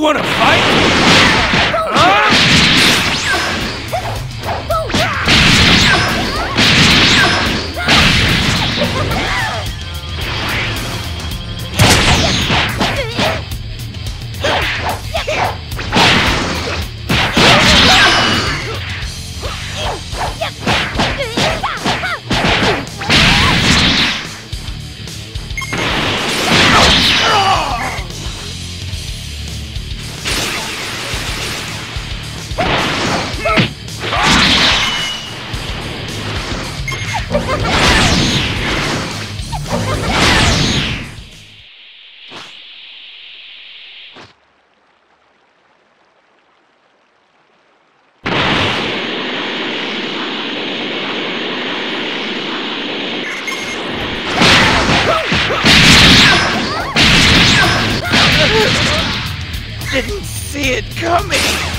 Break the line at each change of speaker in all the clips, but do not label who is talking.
wanna fight? I didn't see it coming.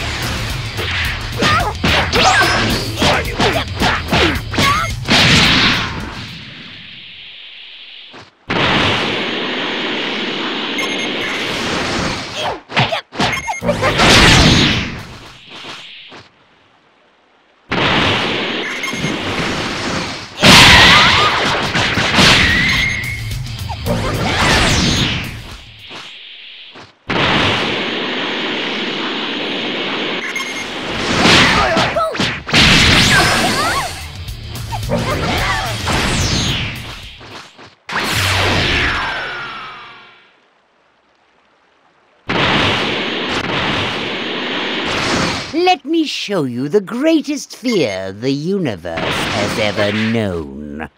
Show you the greatest fear the universe has ever known.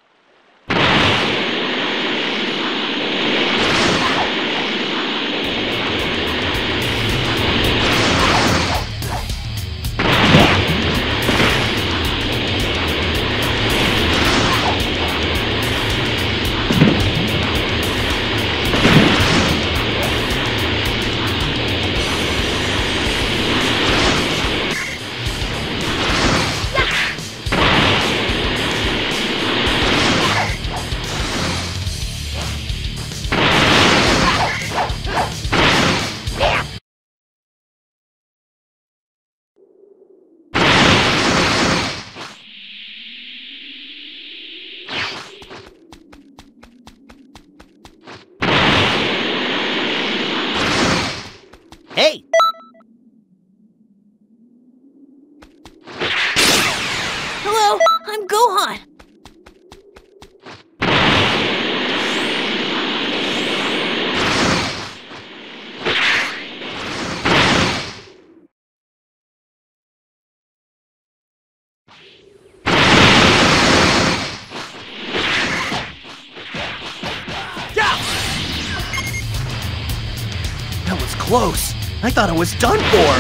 Close. I thought I was done for.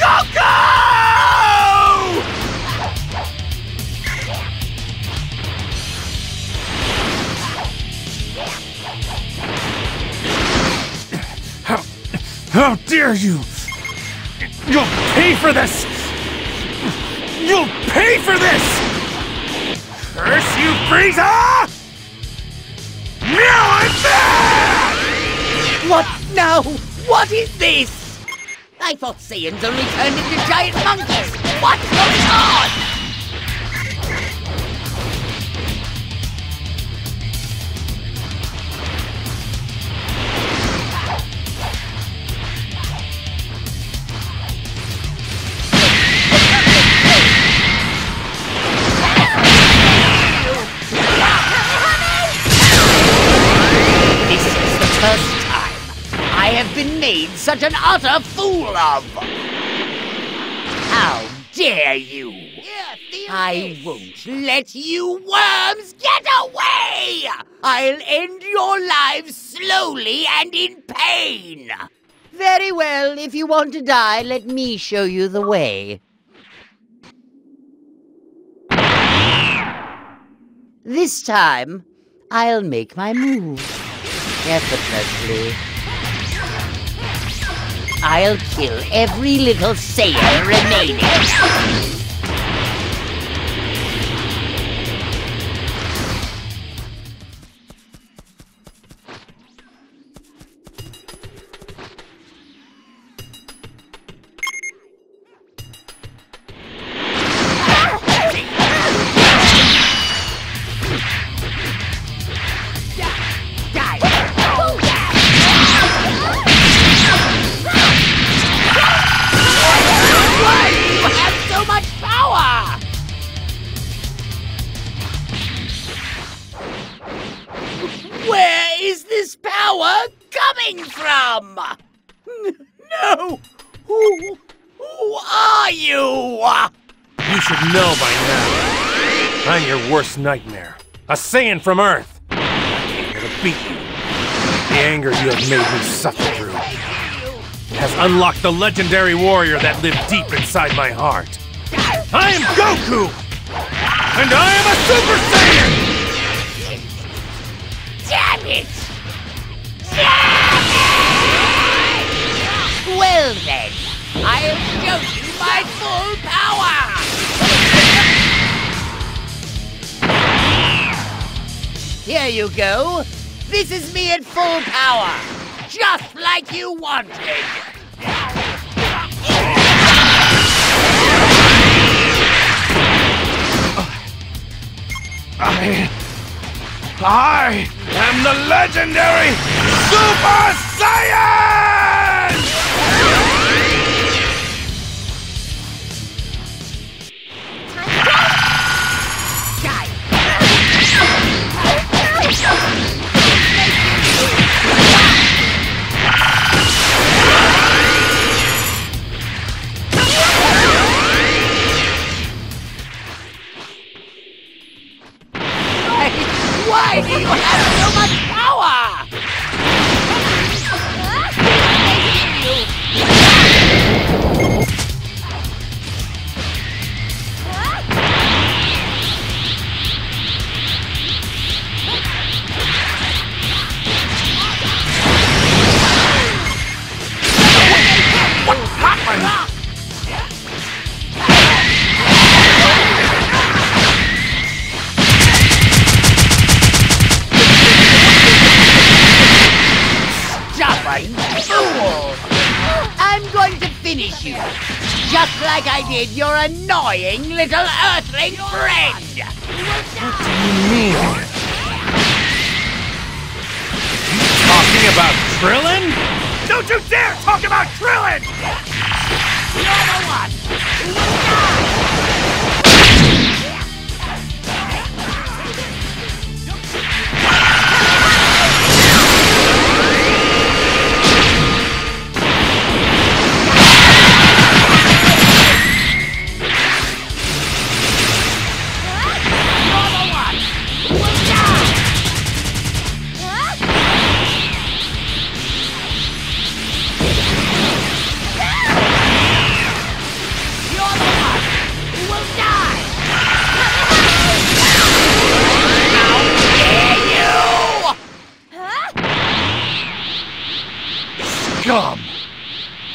Goku! How, how dare you! You'll pay for this! You'll pay for this! Curse you, Frieza! Now I'm back!
What now? What is this? I thought Saiyans only turned into giant monkeys. What's going on? Been made such an utter fool of. How dare you? I won't let you worms get away! I'll end your lives slowly and in pain. Very well, if you want to die, let me show you the way. This time, I'll make my move. Effortlessly. I'll kill every little Saiyan remaining. Coming from? No! Who, who are you?
You should know by now. I'm your worst nightmare. A Saiyan from Earth. I came here to beat you. The anger you have made me suffer through has unlocked the legendary warrior that lived deep inside my heart. I am Goku! And I am a Super Saiyan!
Damn it! Well then, I'll show you my full power! Here you go. This is me at full power. Just like you wanted.
I... I am the legendary Super Saiyan!
Why do you have so much Like I did your annoying little Earthling friend! What do you mean?
Talking about Krillin? Don't you dare talk about Krillin!
You're the one who will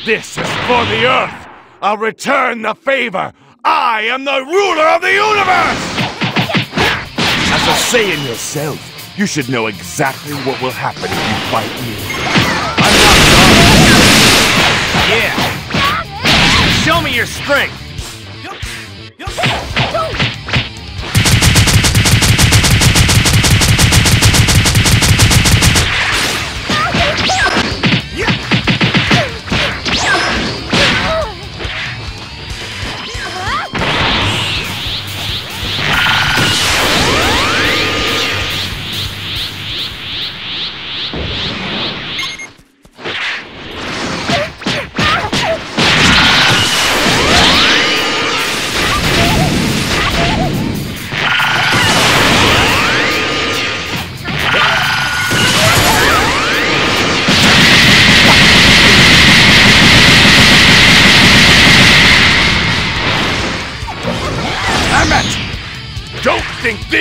This is for the Earth! I'll return the favor! I am the ruler of the universe! As a Saiyan yourself, you should know exactly what will happen if you fight me. I'm not done! Yeah! Show me your strength!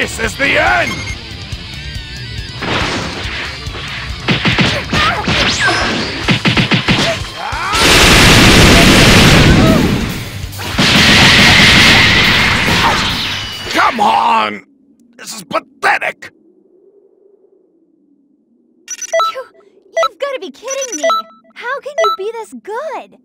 This is the end! Come on! This is pathetic!
You, you've got to be kidding me! How can you be this good?